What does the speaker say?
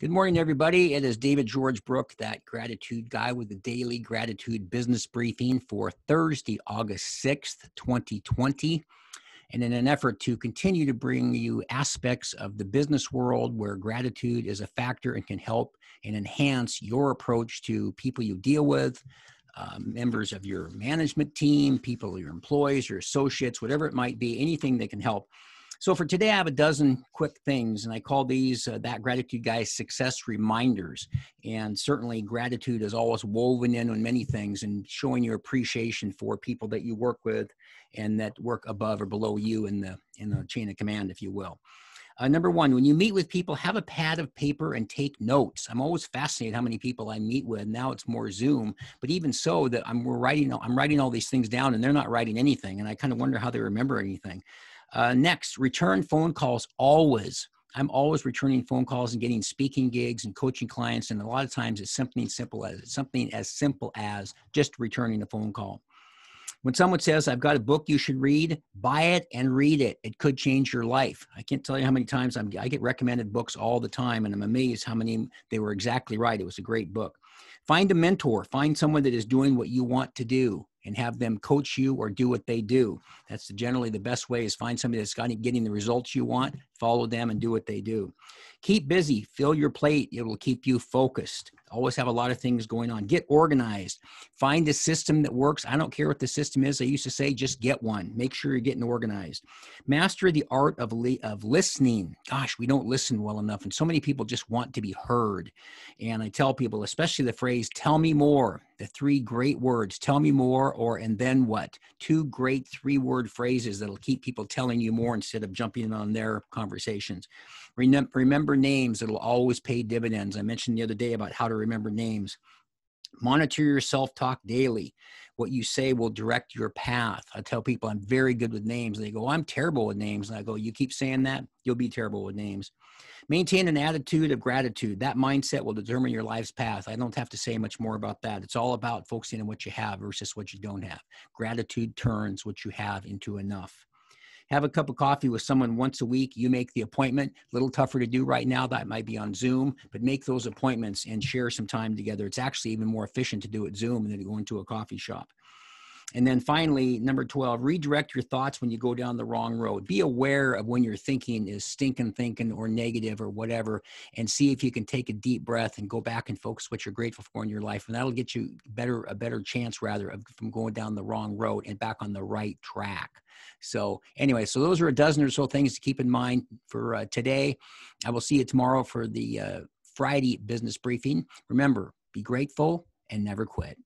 Good morning, everybody. It is David George Brooke, that gratitude guy with the daily gratitude business briefing for Thursday, August 6th, 2020. And in an effort to continue to bring you aspects of the business world where gratitude is a factor and can help and enhance your approach to people you deal with, uh, members of your management team, people, your employees, your associates, whatever it might be, anything that can help. So for today, I have a dozen quick things, and I call these uh, that gratitude guy success reminders. And certainly, gratitude is always woven in on many things, and showing your appreciation for people that you work with and that work above or below you in the in the chain of command, if you will. Uh, number one, when you meet with people, have a pad of paper and take notes. I'm always fascinated how many people I meet with. Now it's more Zoom, but even so, that I'm writing, I'm writing all these things down, and they're not writing anything, and I kind of wonder how they remember anything. Uh, next, return phone calls always. I'm always returning phone calls and getting speaking gigs and coaching clients, and a lot of times it's something simple as something as simple as just returning a phone call. When someone says, I've got a book you should read, buy it and read it. It could change your life. I can't tell you how many times I'm, I get recommended books all the time, and I'm amazed how many they were exactly right. It was a great book. Find a mentor, find someone that is doing what you want to do and have them coach you or do what they do. That's generally the best way is find somebody that's that's getting the results you want, follow them and do what they do. Keep busy, fill your plate. It will keep you focused. Always have a lot of things going on. Get organized. Find a system that works. I don't care what the system is. I used to say just get one. Make sure you're getting organized. Master the art of, li- of listening. Gosh, we don't listen well enough. And so many people just want to be heard. And I tell people, especially the phrase, tell me more the three great words tell me more or and then what two great three word phrases that'll keep people telling you more instead of jumping on their conversations remember names it'll always pay dividends i mentioned the other day about how to remember names monitor your self-talk daily what you say will direct your path i tell people i'm very good with names they go i'm terrible with names and i go you keep saying that you'll be terrible with names Maintain an attitude of gratitude. That mindset will determine your life's path. I don't have to say much more about that. It's all about focusing on what you have versus what you don't have. Gratitude turns what you have into enough. Have a cup of coffee with someone once a week. You make the appointment. A little tougher to do right now. That might be on Zoom, but make those appointments and share some time together. It's actually even more efficient to do it Zoom than to go into a coffee shop. And then finally, number 12, redirect your thoughts when you go down the wrong road. Be aware of when your thinking is stinking thinking or negative or whatever, and see if you can take a deep breath and go back and focus what you're grateful for in your life. And that'll get you better, a better chance rather of from going down the wrong road and back on the right track. So anyway, so those are a dozen or so things to keep in mind for uh, today. I will see you tomorrow for the uh, Friday business briefing. Remember, be grateful and never quit.